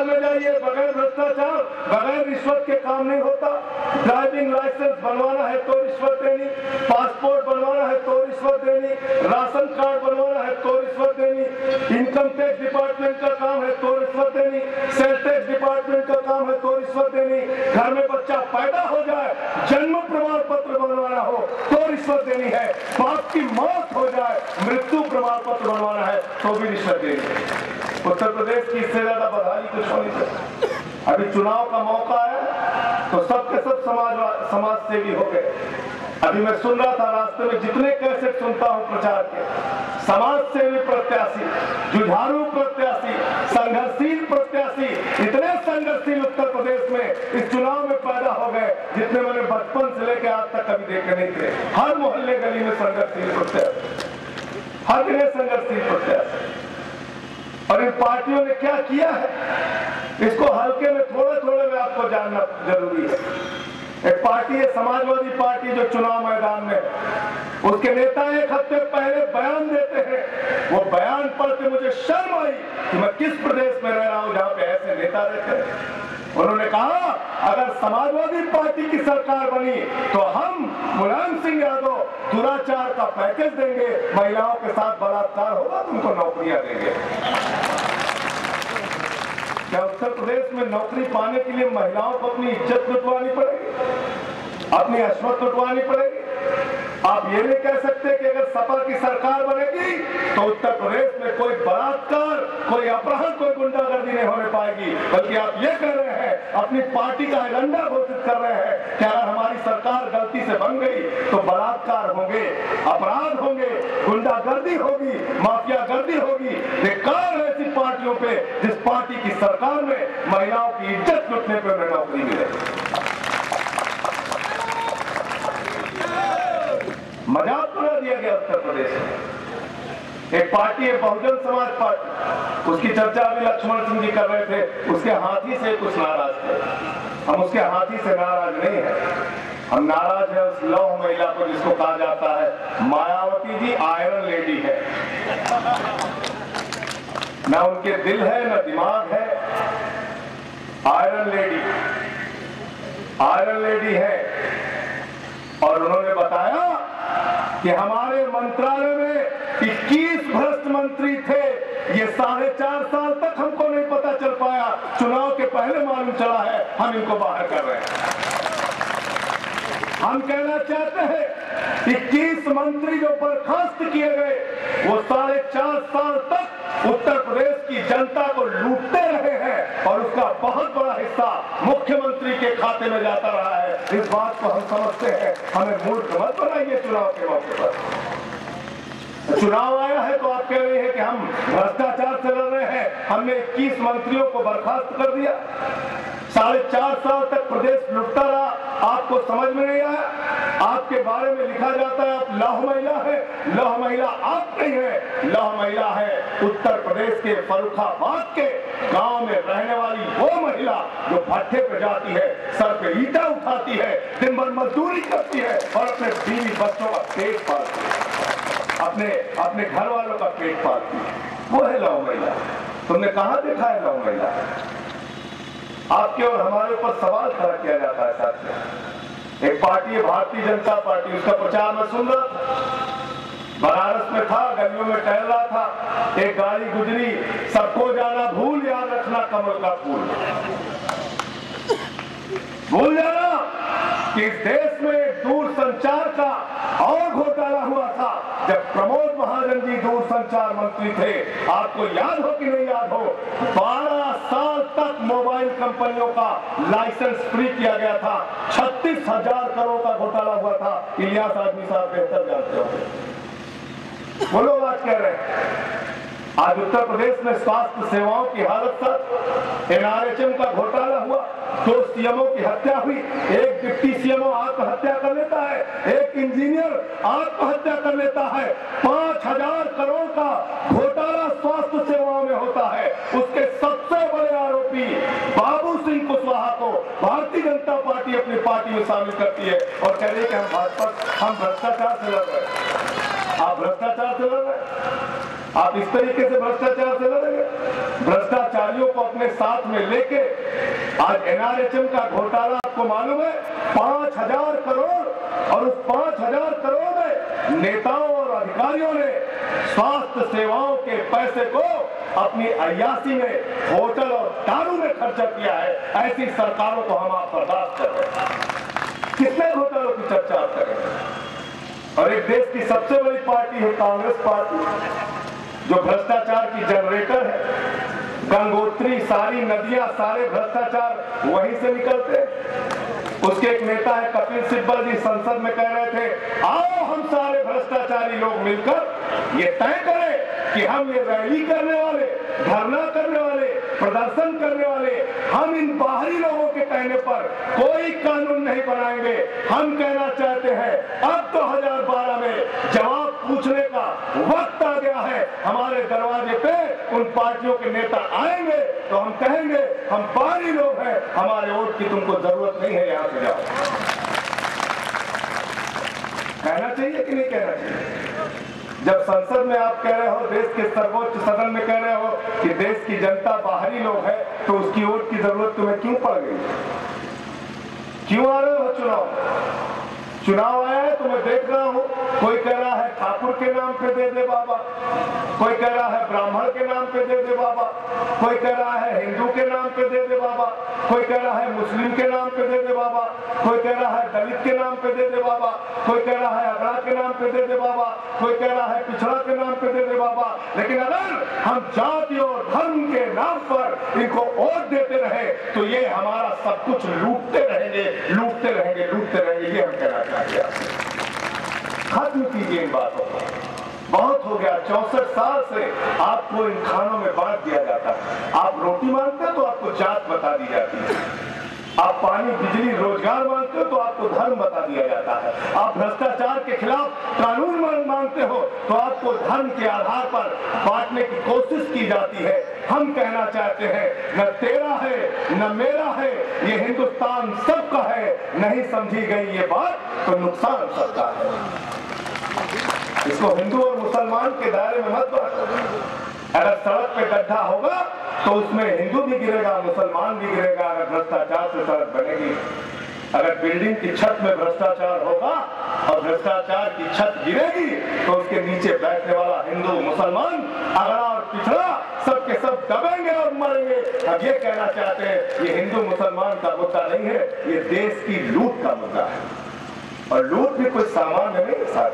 अस्पताल में जाइए, बगैर भ्रष्टाचार, बगैर रिश्वत के काम नहीं होता। ड्राइविंग लाइसेंस बनवाना है तो रिश्वत देनी, पासपोर्ट बनवाना है तो रिश्वत देनी, राशन कार्ड बनवाना है तो रिश्वत देनी इनकम टैक्स डिपार्टमेंट का काम है तो रिश्वत देनी सेल टैक्स डिपार्टमेंट का काम है तो रिश्वत देनी। घर में बच्चा पैदा हो जाए, जन्म प्रमाण पत्र बनवाना हो तो रिश्वत देनी है। बाप की मौत हो जाए, मृत्यु प्रमाण पत्र बनवाना तो भी रिश्वत है। उत्तर प्रदेश की इससे ज़्यादा बधाई कुछ हो नहीं सकती अभी चुनाव का मौका है तो सब के सब समाज समाज सेवी हो गए। अभी मैं सुन रहा था रास्ते में जितने कैसे सुनता हूँ प्रचार के, समाज सेवी प्रत्याशी, जुझारू प्रत्याशी, संघर्षशील प्रत्याशी, इतने संघर्षशील उत्तर प्रदेश में इस चुनाव में पैदा हो गए, जितने मैंने बचपन से लेकर आज तक कभी देखे नहीं थे। हर मोहल्ले गली में संघर्षशील प्रत्याशी। जगह संघर्षशील प्रत्याशी और इन पार्टियों ने क्या किया है? इसको हल्के में थोड़े थोड़े में आपको जानना ज़रूरी है। एक पार्टी है, समाजवादी पार्टी जो चुनाव मैदान में, उसके नेता एक हफ़्ते पहले बयान देते हैं। वो बयान पढ़ के मुझे शर्म आई कि मैं किस प्रदेश में रह रहा हूँ, जहाँ पे ऐसे नेता रहते हैं। उन्होंने कहा, अगर समाजवादी पार्टी की सरकार बनी तो हम मुलायम सिंह यादव दुराचार का पैकेज देंगे, महिलाओं के साथ बलात्कार होगा तो उनको नौकरियाँ देंगे। क्या उत्तर प्रदेश में नौकरी पाने के लिए महिलाओं को अपनी इज़्ज़त लुटवानी पड़ेगी? अपनी अश्वत लुटवानी पड़ेगी? आप ये नहीं कह सकते कि अगर सपा की सरकार बनेगी तो उत्तर प्रदेश में कोई बलात्कार, कोई अपहरण, कोई गुंडागर्दी नहीं होने पाएगी। बल्कि आप ये कह रहे हैं, अपनी पार्टी का एजेंडा घोषित कर रहे हैं कि अगर हमारी सरकार गलती से बन गई तो बलात्कार होंगे, अपराध होंगे, गुंडागर्दी होगी माफिया गर्दी होगी। बेकार है ऐसी पार्टियों पे, जिस पार्टी की सरकार में महिलाओं की इज़्ज़त लुटने पर नौकरी मिले। मज़ाक बना दिया गया उत्तर प्रदेश में। एक पार्टी है बहुजन समाज पार्टी। उसकी चर्चा अभी लक्ष्मण सिंह जी कर रहे थे। उसके हाथी से कुछ नाराज़ थे। हम उसके हाथी से नाराज़ नहीं है। हम नाराज़ है उस लौह महिला को जिसको कहा जाता है, मायावती जी आयरन लेडी है। न उनके दिल है, ना दिमाग है। Iron lady. आयरन लेडी है। और उन्होंने बताया कि हमारे मंत्रालय में 21 भ्रष्ट मंत्री थे, ये साढ़े चार साल तक हमको नहीं पता चल पाया। चुनाव के पहले मालूम चला है, हम इनको बाहर कर रहे हैं। हम कहना चाहते हैं 21 मंत्री जो बर्खास्त किए गए, वो साढ़े चार साल तक उत्तर प्रदेश की जनता को लूटते और उसका बहुत बड़ा हिस्सा मुख्यमंत्री के खाते में जाता रहा है। इस बात को हम समझते हैं। हमें मूर्ख मत बनाइए चुनाव के मौके पर। चुनाव आया है तो आप कह रहे हैं कि हम भ्रष्टाचार से लड़ रहे हैं। हमने 21 मंत्रियों को बर्खास्त कर दिया। साढ़े चार साल तक प्रदेश लुटता रहा। आपको समझ में नहीं आया? आपके बारे में लिखा जाता है, आप लौह महिला है। लौह महिला आप नहीं है। लौह महिला है उत्तर प्रदेश के फरुखाबाद के गाँव में रहने वाली वो महिला जो भट्टे पे जाती है, सर पे ईटा उठाती है, दिन भर मजदूरी करती है और अपने बीवी बच्चों का पेट पालती है। अपने अपने घर वालों का पेट पालती है। वो है लव महिला। तुमने कहा देखा है लव महिला? आपके और हमारे ऊपर सवाल खड़ा किया जाता है, साथियों। एक पार्टी है, भारतीय जनता पार्टी। उसका प्रचार मैं सुन रहा था। बनारस में था, गलियों में टहल रहा था। एक गाड़ी गुजरी सबको जाना भूल याद रखना कमल का फूल भूल जाना कि इस देश में दूर संचार का और घोटाला हुआ था। जब प्रमोद महाजन जी दूर संचार मंत्री थे, आपको याद हो कि नहीं याद हो, बारह साल तक मोबाइल कंपनियों का लाइसेंस फ्री किया गया था। छत्तीस हज़ार करोड़ का घोटाला हुआ था। इलियास आदमी साहब बेहतर जानते हो वो लोग आज कह रहे हैं आज उत्तर प्रदेश में स्वास्थ्य सेवाओं की हालत सर, एनआरएचएम का घोटाला हुआ, दो सीएमओ की हत्या हुई, एक डिप्टी सीएमओ आत्महत्या कर लेता है, एक इंजीनियर आत्महत्या कर लेता है, पाँच हज़ार करोड़ का घोटाला स्वास्थ्य सेवाओं में होता है उसके सबसे बड़े आरोपी बाबू सिंह कुशवाहा को भारतीय जनता पार्टी में शामिल करती है और कह रही है कि हम भाजपा, हम भ्रष्टाचार से लड़ रहे हैं। आप भ्रष्टाचार से लड़ रहे हैं? आप इस तरीके से भ्रष्टाचार से लड़ेंगे भ्रष्टाचारियों को अपने साथ में लेके आज एनआरएचएम का घोटाला आपको मालूम है? पाँच हज़ार करोड़ और उस पाँच हज़ार करोड़ में नेताओं अधिकारियों ने स्वास्थ्य सेवाओं के पैसे को अपनी अयासी में, होटल और दारू में खर्चा किया है। ऐसी सरकारों को हम आप बर्दाश्त कर रहे हैं। कितने घोटालों की चर्चा आप करेंगे और एक देश की सबसे बड़ी पार्टी है कांग्रेस पार्टी, जो भ्रष्टाचार की जनरेटर है। गंगोत्री, सारी नदियाँ, सारे भ्रष्टाचार वहीं से निकलते उसके एक नेता है कपिल सिब्बल जी, संसद में कह रहे थे, आओ हम सारे भ्रष्टाचारी लोग मिलकर ये तय करें कि हम ये रैली करने वाले, धरना करने वाले, प्रदर्शन करने वाले, हम इन बाहरी लोगों के कहने पर कोई कानून नहीं बनाएँगे। हम कहना चाहते हैं, अब तो हज़ार बारह में जवाब पूछने का वक्त आ गया है। हमारे दरवाजे पे उन पार्टियों के नेता आएँगे तो हम कहेंगे, हम बाहरी लोग हैं, हमारे वोट की तुमको ज़रूरत नहीं है यहाँ से जाओ। कहना चाहिए कि नहीं कहना चाहिए? जब संसद में आप कह रहे हो, देश के सर्वोच्च सदन में कह रहे हो कि देश की जनता बाहरी लोग है तो उसकी वोट की ज़रूरत तुम्हें क्यों पड़ गई? क्यों आ रहे हो चुनाव? चुनाव आया है तो मैं देख रहा हूँ। कोई कह रहा है ठाकुर के नाम पे दे दे बाबा। कोई कह रहा है ब्राह्मण के नाम पे दे दे बाबा। कोई कह रहा है हिंदू के नाम पे दे दे बाबा। कोई कह रहा है मुस्लिम के नाम पे दे दे बाबा। कोई कह रहा है दलित के नाम पे दे दे बाबा। कोई कह रहा है अगड़ा के नाम पे दे दे बाबा। कोई कह रहा है पिछड़ा के नाम पे दे दे बाबा। लेकिन अगर हम जाति और धर्म के नाम पर इनको वोट देते रहे तो ये हमारा सब कुछ लूटते रहेंगे लूटते रहेंगे लूटते रहेंगे, ये हम कह रहे हैं। खत्म कीजिए इन बातों को। बहुत हो गया, चौसठ साल से आपको इन खानों में बांट दिया जाता है। आप रोटी मांगते तो आपको जात बता दी जाती है। आप पानी बिजली रोज़गार मांगते हो तो आपको धर्म बता दिया जाता है। आप भ्रष्टाचार के खिलाफ कानून मांगते हो तो आपको धर्म के आधार पर बांटने की कोशिश की जाती है। हम कहना चाहते हैं, न तेरा है, न मेरा है, ये हिंदुस्तान सबका है। नहीं समझी गई ये बात तो नुकसान सबका है। इसको हिंदू और मुसलमान के दायरे में मत बांटो। अगर सड़क पे गड्ढा होगा तो उसमें हिंदू भी गिरेगा, मुसलमान भी गिरेगा, अगर भ्रष्टाचार से सड़क बनेगी। अगर बिल्डिंग की छत में भ्रष्टाचार होगा और भ्रष्टाचार की छत गिरेगी तो उसके नीचे बैठने वाला हिंदू, मुसलमान, अगड़ा और पिछड़ा सबके सब दबेंगे और मरेंगे। अब ये कहना चाहते हैं, ये हिंदू, मुसलमान का मुद्दा नहीं है, ये देश की लूट का मुद्दा है। और लूट भी कोई सामान्य नहीं साथ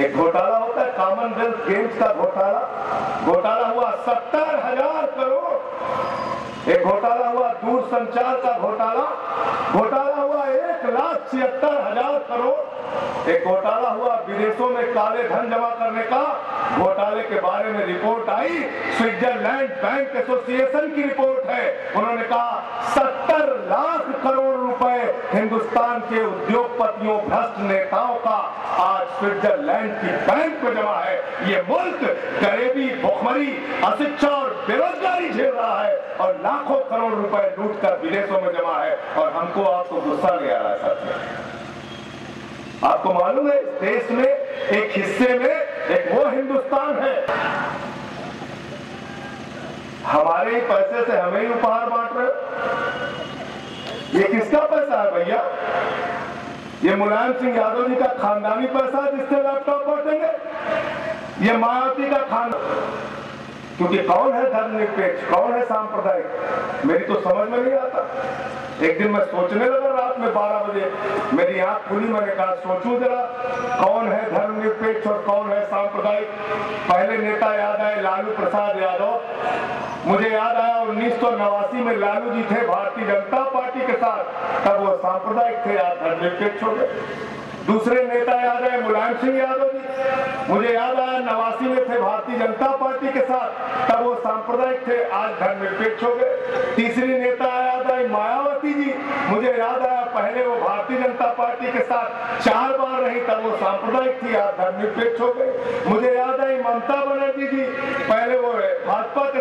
एक घोटाला होता है कॉमनवेल्थ गेम्स का घोटाला। घोटाला हुआ सत्तर हज़ार करोड़। एक घोटाला हुआ दूर संचार का घोटाला। घोटाला हुआ एक लाख छिहत्तर हज़ार करोड़। एक घोटाला हुआ विदेशों में काले धन जमा करने का। घोटाले के बारे में रिपोर्ट आई। स्विट्जरलैंड बैंक एसोसिएशन की रिपोर्ट है। उन्होंने कहा, सत्तर लाख करोड़ रुपए हिंदुस्तान के उद्योगपतियों भ्रष्ट नेताओं का आज स्विट्जरलैंड की बैंक में जमा है। ये मुल्क गरीबी भुखमरी, अशिक्षा और बेरोजगारी झेल रहा है और लाखों करोड़ रुपए लूट कर विदेशों में जमा है और हमको आपको गुस्सा नहीं आ रहा है, साथियों। आपको मालूम है, इस देश में एक हिस्से में एक वो हिंदुस्तान है। हमारे पैसे से हमें ही उपहार बांट रहे ये किसका पैसा है भैया? ये मुलायम सिंह यादव जी का खानदानी पैसा जिससे लैपटॉप बांटेंगे। ये मायावती का खान क्योंकि कौन है धर्मनिरपेक्ष? कौन है सांप्रदायिक? मेरी तो समझ में नहीं आता। एक दिन मैं सोचने लगा रात में 12 बजे। मेरी आँख खुली, मैंने कहा, सोचूं जरा, कौन है धर्मनिरपेक्ष और कौन है सांप्रदायिक? पहले नेता याद आए, लालू प्रसाद यादव। मुझे याद आया उन्नीस सौ नवासी में लालू जी थे भारतीय जनता पार्टी के साथ। तब वो सांप्रदायिक थे, आज धर्मनिरपेक्ष हो गए। दूसरे नेता याद है मुलायम सिंह यादव जी। मुझे याद आया नवासी में थे भारतीय जनता पार्टी के साथ। तब वो सांप्रदायिक थे, आज धर्मनिरपेक्ष हो गए। तीसरी नेता याद आई मायावती जी। मुझे याद आया पहले वो भारतीय जनता पार्टी के साथ चार बार रही, तब वो सांप्रदायिक थी, आज धर्मनिरपेक्ष हो गए। मुझे याद आई ममता बनर्जी जी।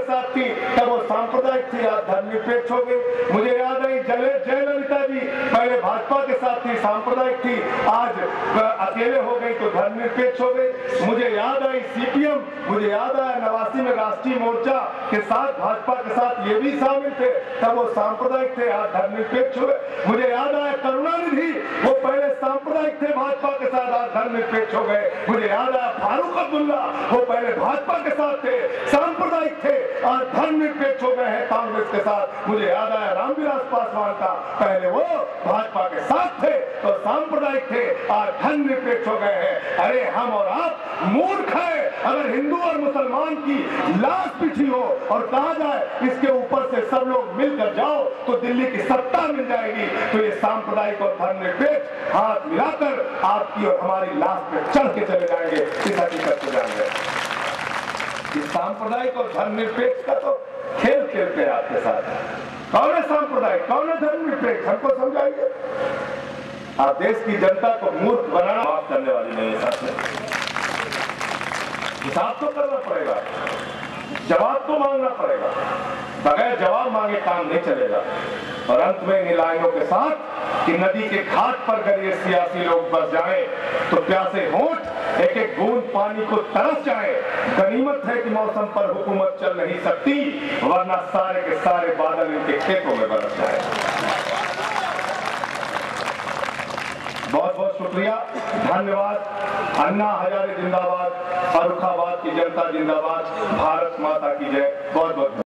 साथ थी तब वो सांप्रदायिक थी आज धर्मनिरपेक्ष हो गई मुझे याद आई, जले, जयललिता जी, पहले भाजपा के साथ थी सांप्रदायिक थी, आज अकेले हो गई तो धर्मनिरपेक्ष हो गई मुझे याद आई सीपीएम, मुझे याद आया नवासी में राष्ट्रीय मोर्चा के साथ, भाजपा के साथ ये भी शामिल थे। तब वो सांप्रदायिक थे आज धर्मनिरपेक्ष हुए। मुझे याद आया, करुणानिधि, वो पहले सांप्रदायिक थे, भाजपा के साथ आज धर्म निरपेक्ष हो गए। मुझे याद आया फारूक अब्दुल्ला, वो पहले भाजपा के साथ थे सांप्रदायिक थे, आज धर्म निरपेक्ष हो गए हैं कांग्रेस के साथ। मुझे याद आया रामविलास पासवान का, पहले वो भाजपा के साथ थे तो सांप्रदायिक थे, आज धर्म निरपेक्ष हो गए हैं। अरे हम और आप मूर्ख है। अगर हिंदू और मुसलमान की लाश पिछी हो और कहा जाए इसके ऊपर से सब लोग मिलकर जाओ तो दिल्ली की सत्ता मिल जाएगी। तो ये सांप्रदायिक और धर्म निरपेक्ष हाथ मिलाकर आपकी और हमारी लाश पे चढ़ के चले जाएँगे। इस हकीकत को जाएँगे इस सांप्रदायिक और धर्मनिरपेक्ष का तो खेल खेलते हैं आपके साथ। कौन है सांप्रदायिक? कौन है धर्मनिरपेक्ष हमको समझाइए। आप देश की जनता को मूर्ख बनाना माफ़ करने वाली नहीं है साथ में हिसाब तो करना पड़ेगा। जवाब तो मांगना पड़ेगा। बगैर जवाब मांगे काम नहीं चलेगा। और अंत में लाइनों के साथ कि नदी के घाट पर अगर ये सियासी लोग बस जाए तो प्यासे होठ एक एक बूंद पानी को तरस जाए। गनीमत है कि मौसम पर हुकूमत चल नहीं सकती, वरना सारे के सारे बादल इनके खेतों में बरस जाए। बहुत बहुत शुक्रिया। धन्यवाद। अन्ना हजारे जिंदाबाद, फरुखाबाद की जनता जिंदाबाद। भारत माता की जय। बहुत बहुत